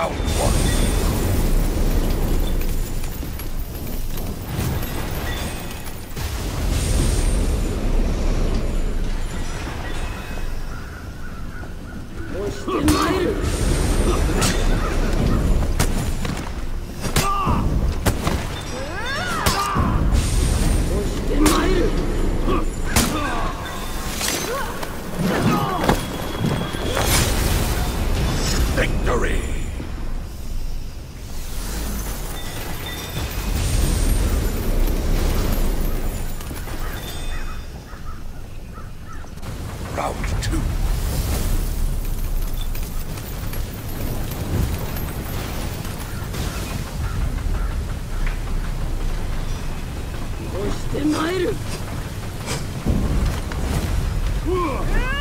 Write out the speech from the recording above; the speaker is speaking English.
Round one. victory! 押して参る。うわっ